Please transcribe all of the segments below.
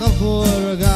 looking for.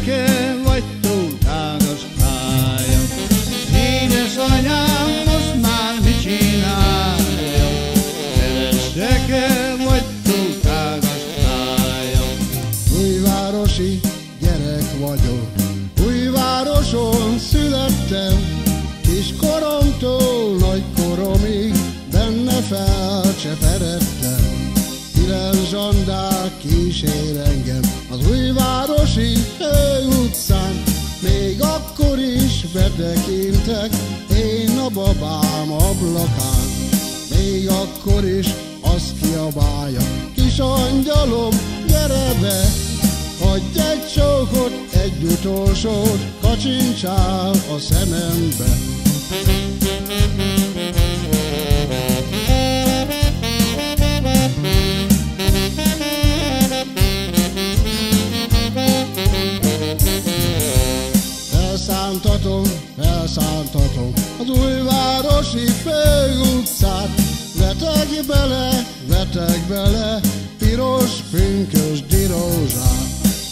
nekem vagy túl tágas pályam. Édes anyám, Akkor is betekintek én a babám ablakán, még akkor is azt kiabálja, kis angyalom, gyere be, Adj egy csókot, egy utolsót, kacsincsál a szemembe. az újvárosi főutcát. vetek bele, vetek bele, piros, pünkös dirózsát.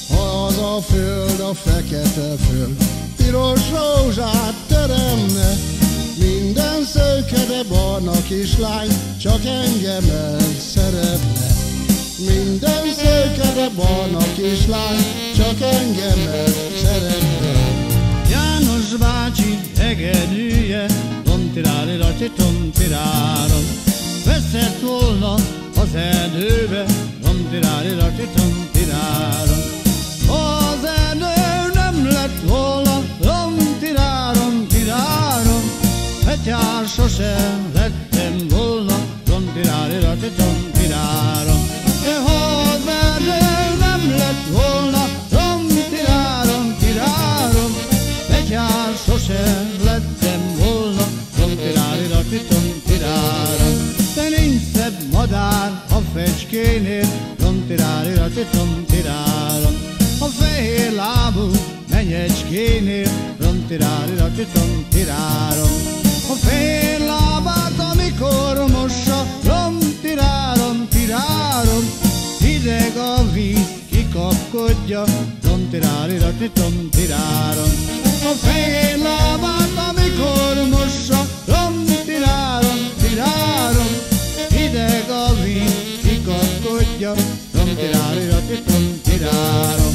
Ha az a föld, a fekete föld, piros rózsát teremne, minden szőke, de barna kislány, csak engem szeretne. Minden szőke, de barna kislány, csak engem szeretne. Kedves bácsi, hegedűje, tomtirári racsi, tomtirárom. Veszed volna az erdőbe, tomtirári racsi, tomtirárom. Az erdő nem lett volna, madár a fecskénél, tomtirárira, tomtiráron. A fehér lábú menyecskénél, tomtirárira, tomtiráron. A fehér lábát, amikor mossa, tomtiráron, tiráron. Hideg a víz, kikapkodja, tomtirárira, tomtiráron. A fehér lábú tonteraron,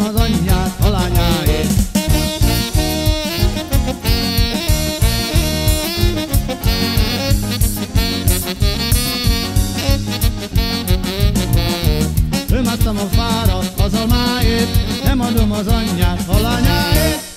adom az anyját a lányáért. Fára az almáért, nem adom az anyját a lányáért.